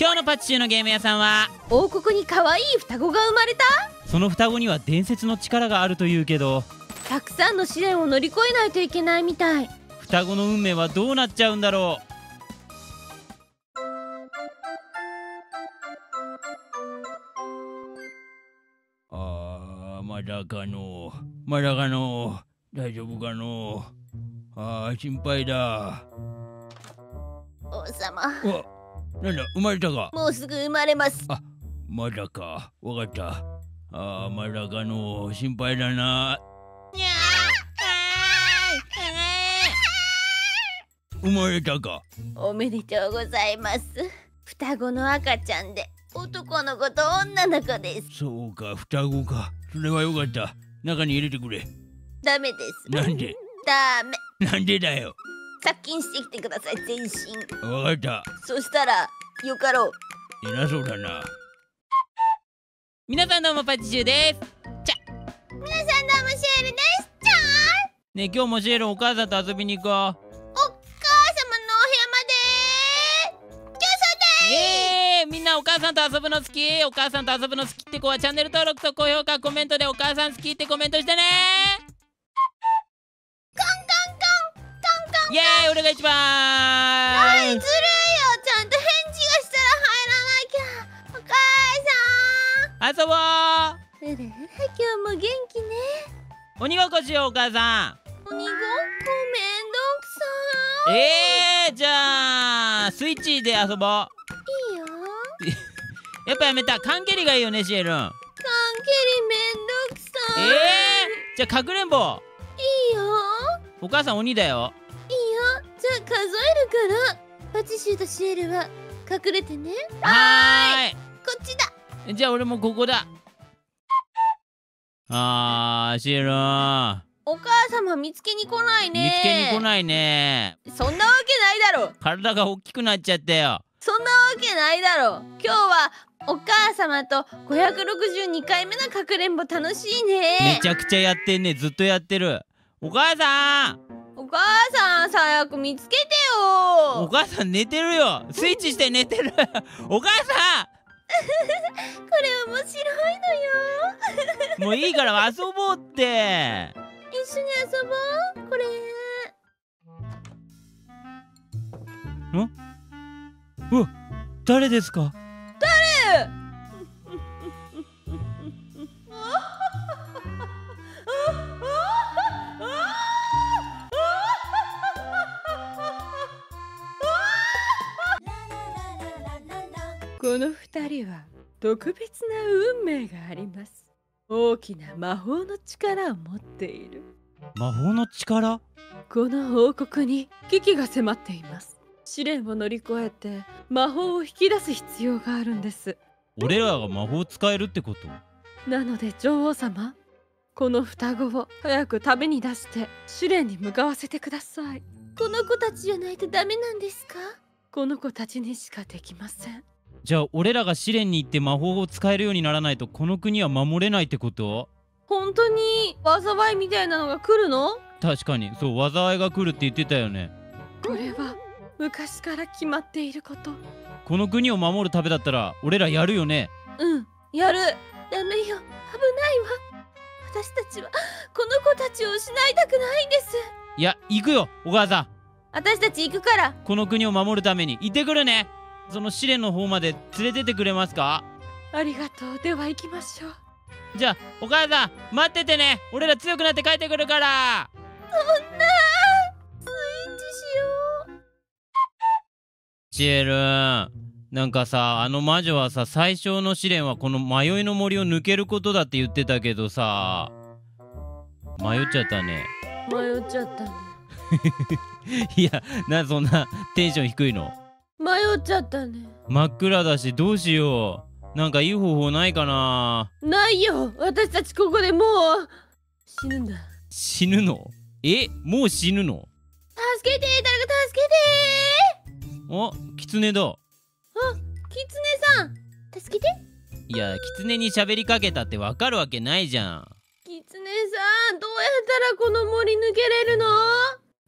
今日のパチシューのゲーム屋さんは王国に可愛い双子が生まれた？その双子には伝説の力があるというけどたくさんの試練を乗り越えないといけないみたい。双子の運命はどうなっちゃうんだろう。あーまだかの。まだかの。大丈夫かの。あー心配だ。王様。わなんだ生まれたか？もうすぐ生まれます。まだか。わかった。あーまだかの心配だな。生まれたか？おめでとうございます。双子の赤ちゃんで男の子と女の子です。そうか双子か。それはよかった。中に入れてくれ。ダメです。なんで？ダメ。なんでだよ殺菌してきてください全身。わかった。そしたらよかろう。偉そうだな。皆さんどうもパチシューです。皆さんどうもシエルです。じゃねえ今日もシエルお母さんと遊びに行こう。あお母様のお部屋まで。キャイエーイ。みんなお母さんと遊ぶの好き？お母さんと遊ぶの好きって子はチャンネル登録と高評価コメントでお母さん好きってコメントしてねイエーイ俺が一番はいずるいよ。ちゃんと返事がしたら入らなきゃ。お母遊ぼうさん。うらう。ら今日も元気ね。鬼ごっこしようお母さ鬼ごっこめんどくんさえー、じゃあスイッチで遊ぼう。いいいよ。やっぱやめた。缶蹴りがいいよねシエル。ン缶蹴りめんどくさえー、じゃあかくれんぼ。いいよ。お母さん鬼だよいいよじゃあ数えるからパチシューとシエルは隠れてね。はこっちだ。ーいじゃあ俺もここだ。あーシエル。ンお母様見つけに来ないね。見つけに来ないね。そんなわけないだろ。体が大きくなっちゃったよ。そんなわけないだろ。今日はお母様と562回目のかくれんぼ楽しいめねちゃくちゃやってんね。ずっとやってる。お母さんお母さん早く見つけてよ。お母さん寝てるよ。スイッチして寝てる。お母さこれ面白いのよ。ん もういいから遊ぼうって。一緒に遊ぼう。これ。誰ですか？この二人は特別な運命があります。大きな魔法の力を持っている。魔法の力？この王国に危機が迫っています。試練を乗り越えて魔法を引き出す必要があるんです。俺らが魔法使えるってこと？なので女王様この双子を早く旅に出して試練に向かわせてください。この子たちじゃないとダメなんですか？この子たちにしかできませんじゃあ俺らが試練に行って魔法を使えるようにならないとこの国は守れないってこと？本当に災いみたいなのが来るの？確かに。そう災いが来るって言ってたよね。これは昔から決まっていること。この国を守るためだったら俺らやるよね。うんやる。ダメよ危ないわ。私たちはこの子たちを失いたくないんです。いや行くよお母さん。私たち行くから。この国を守るために。行ってくるねその試練の方まで連れてってくれますか？ありがとう。では行きましょう。じゃあお母さん待っててね。俺ら強くなって帰ってくるから。そんなスイッチしようシエルン。なんかさあの魔女はさ最小の試練はこの迷いの森を抜けることだって言ってたけどさ。迷っちゃったね。迷っちゃった。ね いやなそんなテンション低いの。迷っちゃったね。真っ暗だしどうしよう。なんかいい方法ないかな。ないよ。私たちここでもう死ぬんだ。死ぬの？え？もう死ぬの？助けて誰か助あキツネだ。けてキツネさん。助けて。いやキツネに喋りかけたってわかるわけないじゃん。キツネさんどうやったらこの森抜けれるの？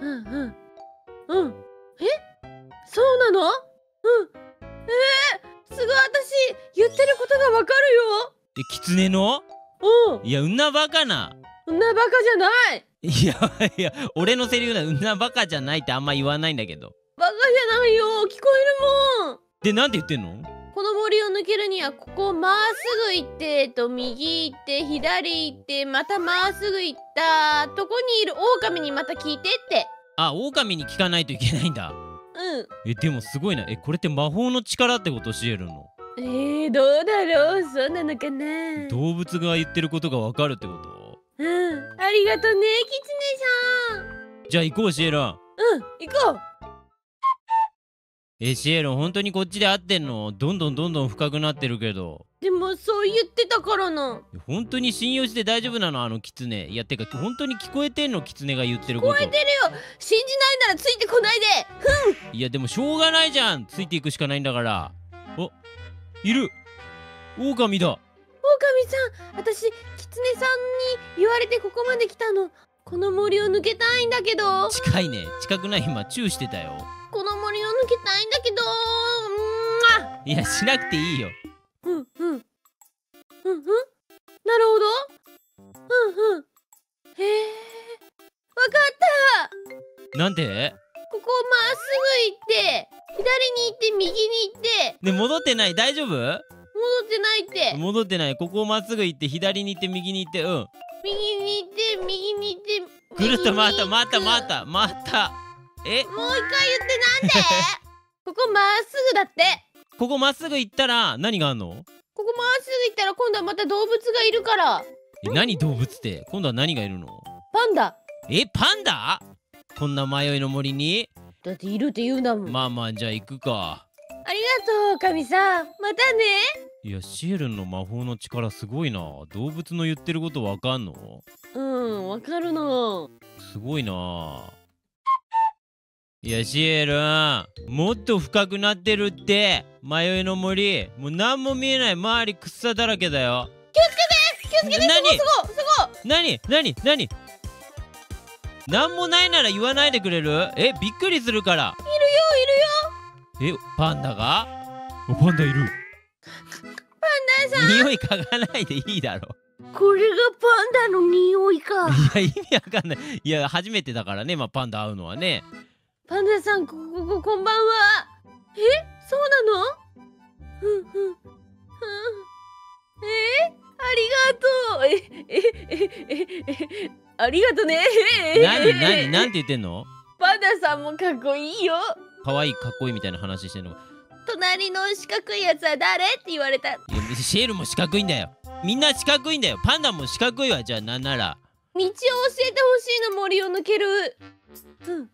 うんうん。うん。え？そうなの？うん。えー、わかえキツネのるよ。いやうん。なバカな。うんなバカじゃない。いやいや俺のセリフなうんなバカじゃないってあんま言わないんだけど。バカじゃないよ。聞こえるもん。でなんて言ってんの？この森を抜けるにはここまっすぐ行ってえっと右行って左行ってまたまっすぐ行ったとこにいる狼にまた聞いてって。あ狼に聞かないといけないんだうん。えでもすごいな。えこれって魔法の力ってこと？教えるの。えー、どうだろう？そうなのかな？動物が言ってることがわかるってこと？うん。ありがとねキツネさん。じゃあ行こうシエロンうん行こうえシエロン本当にこっちで合ってんの？どんどんどんどん深くなってるけど。でもそう言ってたからな。本当に信用して大丈夫なの？あのキツネいやてか本当に聞こえてんの？キツネが言ってること。聞こえてるよ。信じないならついてこないで。いやでもしょうがないじゃん。ついていくしかないんだから。おいる。狼だ。狼さん私キツネさんに言われてここまで来たの。この森を抜けたいんだけど。近いね。近くない？今チューしてたよこの森を抜けたいんだけど。うーん。あいやしなくていいよ。うんうん。うんうん。なるほど。うんうん。へえ。わかった。なんで？ここまっすぐ行って左に行って右に行って。ね戻ってない？大丈夫？戻ってないって。戻ってない。ここをまっすぐ行って左に行って右に行ってうん。右に行って右に行ってぐるっと回った回った回っった回ったえ？もう一回言ってなんで？ここまっすぐだって。ここまっすぐ行ったら何があんの？ここまっすぐ行ったら今度はまた動物がいるから。え何動物って？今度は何がいるの？パンダ。えパンダ？こんな迷いの森に？だっているって言うんだもん、まあまあじゃあ行くか。ありがとう神さん。またね。いやシエルンの魔法の力すごいな。動物の言ってることわかんの？うんわかるの。すごいないやシエルン。もっと深くなってるって。迷いの森。もう何も見えない周り草だらけだよ。気をつけて何？すごいすごい。す何？何？何？何もないなら言わないでくれる？えびっくりするから。ごいいるよ。えパンダが？おパンダいる。パンダさん。匂い嗅がないでいいだろ。これがパンダの匂いか。いや意味わかんない。いや初めてだからね。まあパンダ会うのはねパンダさんここここんばんは。え？そうなの？うんうんうん。え？ありがとう。え？え？え？え？えありがとね。何？何？何て言ってんの？パンダさんもかっこいいよ。可愛いかっこいいみたいな話してんの。い隣の四角いやつは誰？って言われた。やシェールも四角いんだよ。みんな四角いんだよ。パンダも四角いわ。じゃあなんなら。道を教えてほしいの森を抜ける。うん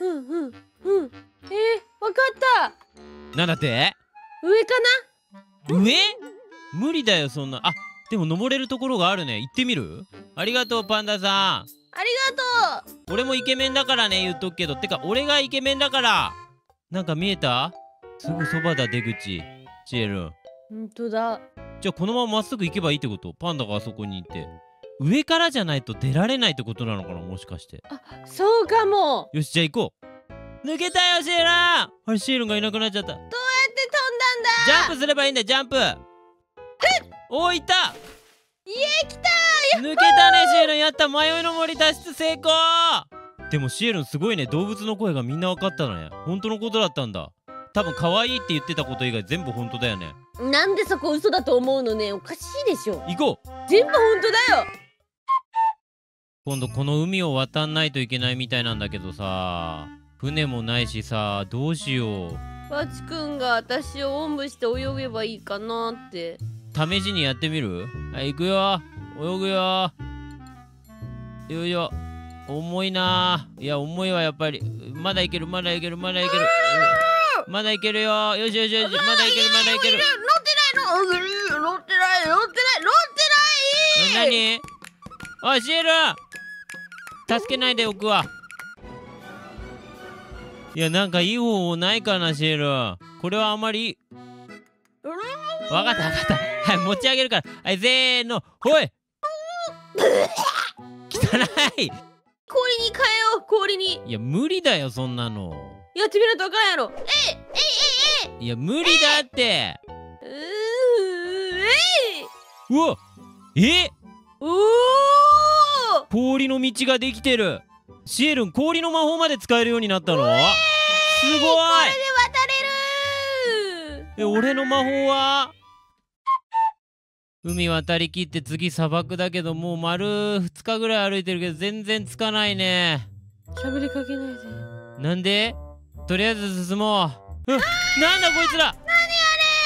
うんうんうん。えー、わかった。なんだって？上か上？無理だよそんな。あでも登れるところがあるね。行ってみる？ありがとうパンダさん。なありがとう。俺もイケメンだからね言っとくけど。てか俺がイケメンだから。なんか見えた？すぐそばだ出口。シエルン。本当だ。じゃあこのまままっすぐ行けばいいってこと？パンダがあそこにいて上からじゃないと出られないってことなのかなもしかして。そうかも。よしじゃあ行こう。抜けたよシエルンあれシエルンがいなくなっちゃった。どうやって飛んだんだ。ジャンプすればいいんだよジャンプ。おーいった家来た抜けたねシエル。ンやった迷いの森脱出成功。でもシエルンすごいね動物の声がみんな分かったね。本当のことだったんだ。多分可愛いって言ってたこと以外全部本当だよね。なんでそこ嘘だと思うのね。おかしいでしょ。行こう。全部本当だよ今度この海を渡んないといけないみたいなんだけどさ船もないしさどうしよう。バチ君が私をおんぶして泳げばいいかなって。試しにやってみる？はい行くよ。泳ぐよ。よいよ。重いな。いや重いわやっぱり。まだいけるまだいけるまだいける。うんまだいけるよ。よしよしよしまだいけるまだいける。乗ってないの？乗ってない乗ってない乗ってない！何？おいシエル助けないでおくわ。いやなんかいい方法ないかなシエル。これはあまり。わかったわかった。はい持ち上げるから。はいせーのほい。汚い。氷に変えよう氷に。いや無理だよそんなの。やってみるとあかんやろ。えいえいえいえ。いいや無理だって。ううわえ？おお氷の道ができてる。シエルン氷の魔法まで使えるようになったの？すごい。これで渡れるえ俺の魔法は？海渡りきって次砂漠だけどもう丸2日ぐらい歩いてるけど全然つかないね。喋りかけないで。なんで？とりあえず進もう。うん。なんだこいつら？何あれ？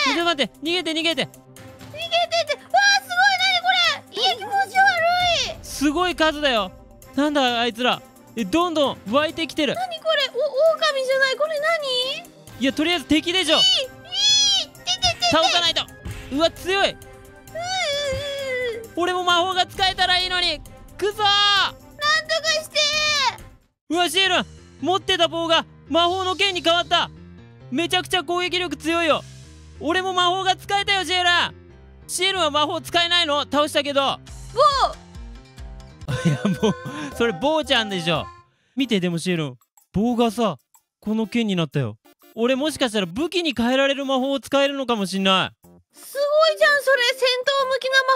ちょっと待って逃げて逃げて。逃げてって。わあすごい。何これ？いや気持ち悪いすごい数だよ。なんだあいつら。えどんどん湧いてきてる。何これ？お狼じゃない？これ何？いやとりあえず敵でしょ。いいててて。倒さないと。うわ強い。俺も魔法が使えたらいいのに。くそー。なんとかして。うわシエル。ン持ってた棒が魔法の剣に変わった。めちゃくちゃ攻撃力強いよ。俺も魔法が使えたよシエル。ンシエルンは魔法使えないの？倒したけどいやもうそれ棒ちゃんでしょ。見てでもシエルン棒がさこの剣になったよ。俺もしかしたら武器に変えられる魔法を使えるのかもしんない。すごいじゃんそれ。戦闘向きな魔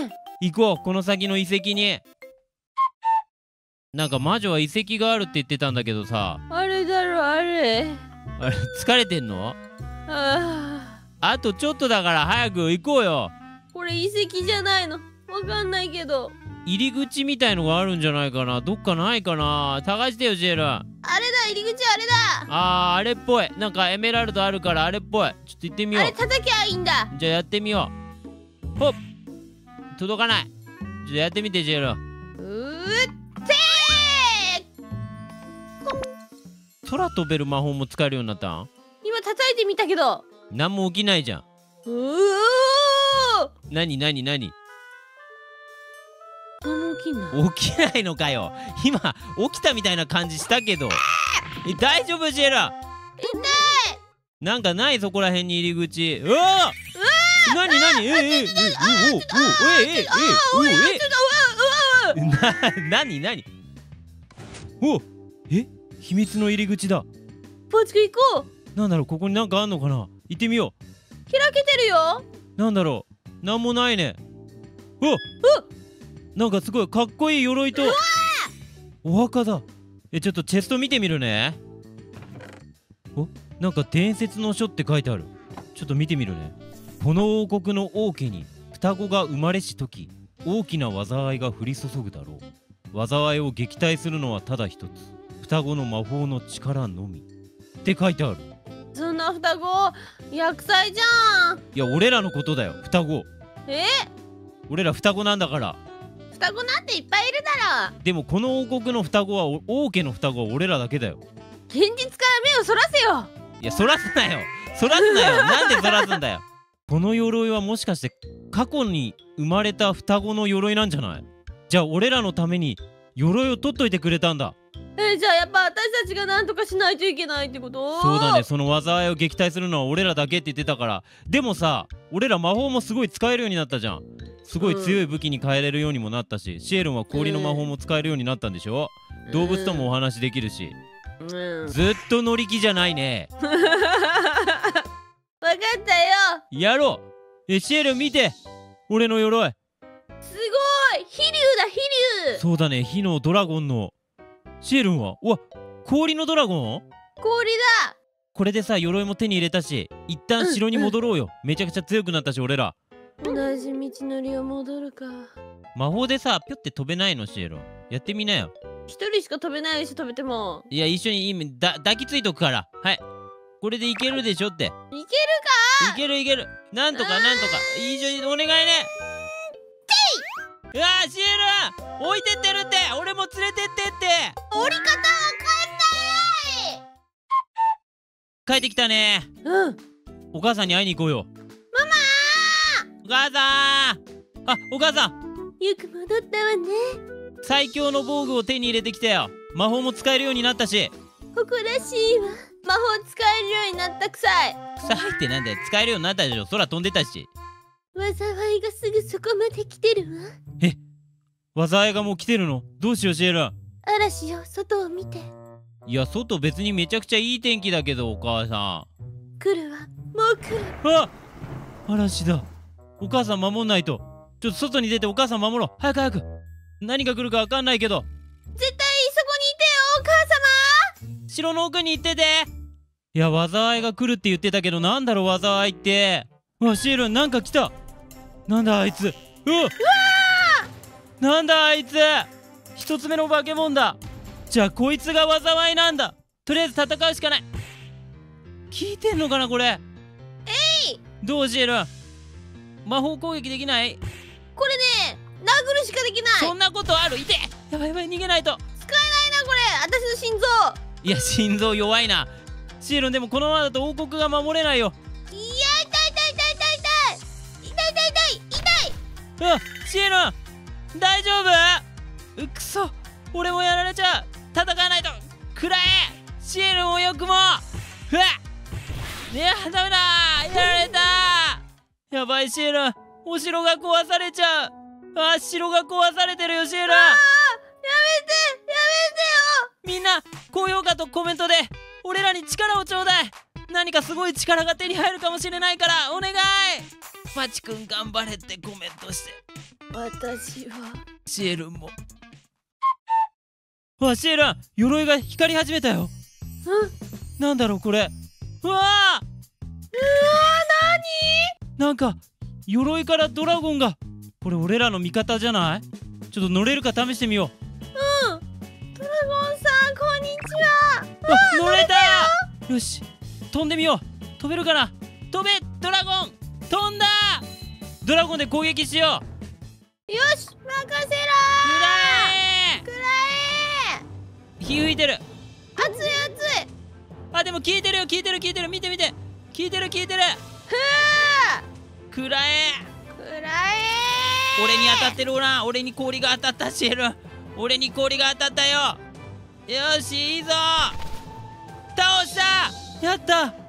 法だね。行こうこの先の遺跡に。なんか魔女は遺跡があるって言ってたんだけどさ。あれだろあれ。あれ疲れてんの？ああ。とちょっとだから早く行こうよ。ーこれ遺跡じゃないの。わかんないけど入り口みたいのがあるんじゃないかな。どっかないかな。探してよジェル。ああれだ入り口あれだ。ーあれっぽい。なんかエメラルドあるからあれっぽい。ちょっと行ってみよあれ叩きゃいいんだ。うじゃあやってみよう。ほっ届かない。ちょっとやってみてジェル。うーって空飛べる魔法も使えるようになった？ん今叩いてみたけど。何も起きないじゃん。うおなになになにきんな。起きないのかよ。今起きたみたいな感じしたけど。え大丈夫ジェラ？なんかないそこら辺に入り口。うわ！ー！なになにえええええおおおええええおえななになにおえ秘密の入り口だポチク行こうなんだろうここになんかあんのかな行ってみよ開けてるようなんだろうなんもないねおなんかすごいかっこいい鎧とお墓だ。えちょっとチェスト見てみるね。おなんか伝説の書って書いてある。ちょっと見てみるね。この王国の王家に双子が生まれし時大きな災いが降り注ぐだろう。災いを撃退するのはただ一つ。双子の魔法の力のみ。って書いてある。そんな双子？薬剤じゃん。いや俺らのことだよ。双子。え？俺ら双子なんだから双子なんていっぱいいるだろ。でもこの王国の双子はお王家の双子は俺らだけだよ。現実から目をそらせよ。いやそらすなよ。そらすなよ。なんでそらすんだよ。この鎧はもしかして過去に生まれた双子の鎧なんじゃない？じゃあ俺らのために鎧を取っといてくれたんだえじゃあやっぱ私たちが何とかしないといけないってこと？そうだね。その災いを撃退するのは俺らだけって言ってたから。でもさ俺ら魔法もすごい使えるようになったじゃん。すごい強い武器に変えれるようにもなったし、シエルンは氷の魔法も使えるようになったんでしょ、動物ともお話できるし、うん。ずっと乗り気じゃないね。わかったよ。やろう。えシエルン見て。俺の鎧。すごい。飛竜だ飛竜そうだね。火のドラゴンのシエルンは？うわ氷のドラゴン氷だ！これでさ鎧も手に入れたし一旦城に戻ろうよ、めちゃくちゃ強くなったし俺ら。同じ道のりを戻るか。魔法でさぴょって飛べないの？シエルン。やってみなよ。一人しか飛べないし飛べても。いや一緒に今だ抱きついとくから。はい。これでいけるでしょって。いけるいけるいける。なんとかなんとか。一緒にお願いねうわーシエルン置いてってるって。俺も連れてってって。か折り方わかんない帰ってきたね。うん。お母さんに会いに行こうよ。ママお母さん。あお母さん。よく戻ったわね。最強の防具を手に入れてきたよ。魔法も使えるようになったし。誇らしいわ。魔法使えるようになったくさい。臭いってなんだよ。使えるようになったでしょ。空飛んでたし災いがすぐそこまで来てるわ。災いがもう来てるの？どうしようシエル嵐よ外を見て。いや外別にめちゃくちゃいい天気だけどお母さ来るわ。もう来る。んあ嵐だ。お母さん守んないと。ちょっと外に出てお母さん守ろう。早く早く。何が来るか分かんないけど。絶対そこにいてよお母様。城の奥に行ってて。いや災いが来るって言ってたけどなんだろう災いって。うわシエルなんか来たなんだあいつ。うわ。なんだあいつ。一つ目の化け物だ。じゃあこいつが災いなんだ。とりあえず戦うしかない。聞いてんのかなこれ。えい。どうシエル魔法攻撃できない。これね殴るしかできない。そんなことある。いて。やばいやばい逃げないと。使えないなこれ。私の心臓。いや心臓弱いな。シエルでもこのままだと王国が守れないよわシエル。大丈夫？うくそ。俺もやられちゃう。戦わないと。食らえ。シエルもよくもうわ。いやダメだ。やられた。やばいシエル。お城が壊されちゃう。あ城が壊されてるよシエル。あーやめて。やめてよ。みんな高評価とコメントで俺らに力をちょうだい。何かすごい力が手に入るかもしれないからお願いパチくん頑張れってコメントして。私は。シエルンもわシエルン鎧が光り始めたよ。うん。なんだろうこれ。うわあうわなんか鎧からドラゴンが。これ俺らの味方じゃない？ちょっと乗れるか試してみよう。何うん。ドラゴンさんこんにちは。あ乗れた！よ。し飛んでみよう。飛べるかな？飛べドラゴン！飛んだドラゴンで攻撃しよう。よし任せろくらえーくら火吹いてる。え熱い熱い。あでも効いてるよ効いてる効いてる。見て見て。効いてる効いてる。ふくらえうくらえ俺に当たってるな。俺に氷が当たったシエル。俺に氷が当たったよ。よしいいぞ。倒した。やった。ありがとうね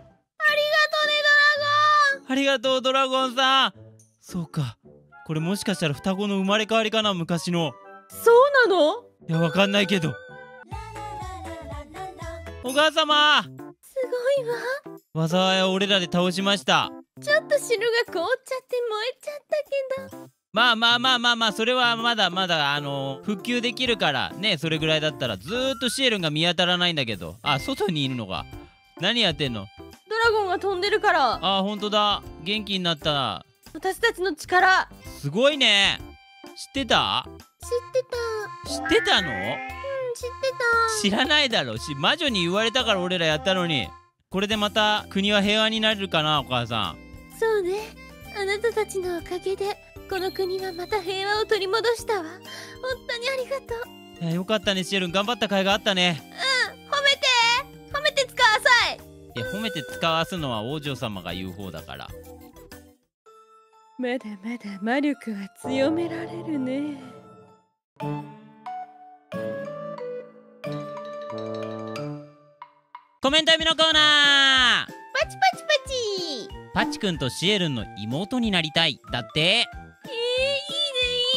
ありがとうドラゴンさんそうか。これもしかしたら双子の生まれ変わりかな昔の。そうなの？いやわかんないけど。お母様！すごいわ。災いを俺らで倒しました。ちょっと汁が凍っちゃって燃えちゃったけど。まあまあまあまあまあそれはまだまだあの復旧できるからねそれぐらいだったらずーっとシエルンが見当たらないんだけど。あ外にいるのか何やってんの？ドラゴンが飛んでるから。あほんとだ。元気になった私たちの力。すごいね。知ってた？知ってた。知ってたの？うん知って知らないだろし魔女に言われたから俺らやったのに。これでまた国は平和になれるかなお母さん。たそうね。あなたたちのおかげでこの国はまた平和を取り戻したわ。本当にありがとう。いやよかったねシエルン。頑張った甲斐があったね。褒めて。褒めて使わさい。いや褒めて使わすのは王女様が言う方だからまだまだ魔力は強められるね。コメント読みのコーナー。パチパチパチ。パチくんとシエルンの妹になりたい。だって。えー、いいね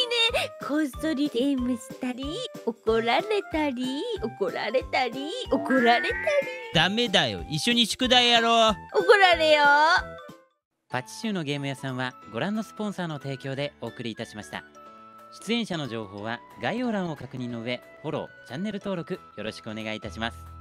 いいね。こっそりゲームしたり怒られたり怒られたり怒られたり。ダメだよ。一緒に宿題やろう。怒られよパチシューのゲーム屋さんはご覧のスポンサーの提供でお送りいたしました。出演者の情報は概要欄を確認の上フォローチャンネル登録よろしくお願いいたします。